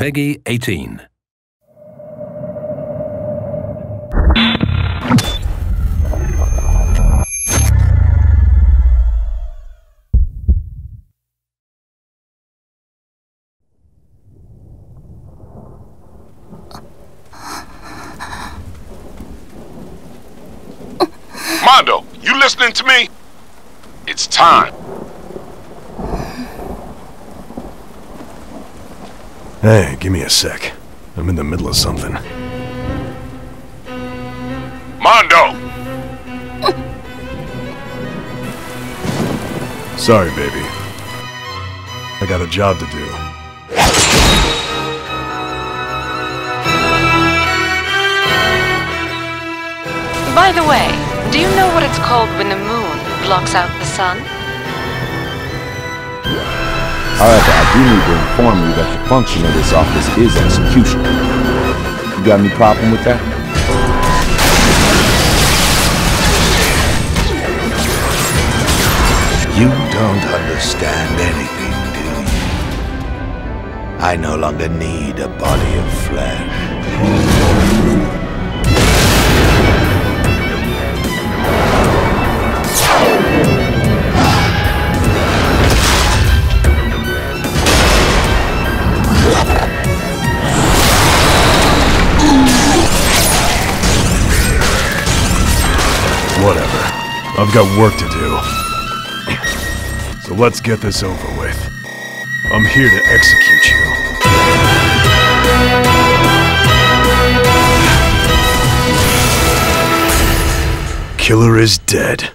Peggy 18. Mondo, you listening to me? It's time. Hey, give me a sec. I'm in the middle of something. Mondo! Sorry, baby. I got a job to do. By the way, do you know what it's called when the moon blocks out the sun? However, I do need to inform you that the function of this office is execution. You got any problem with that? You don't understand anything, do you? I no longer need a body of flesh. Whatever. I've got work to do. So let's get this over with. I'm here to execute you. Killer is dead.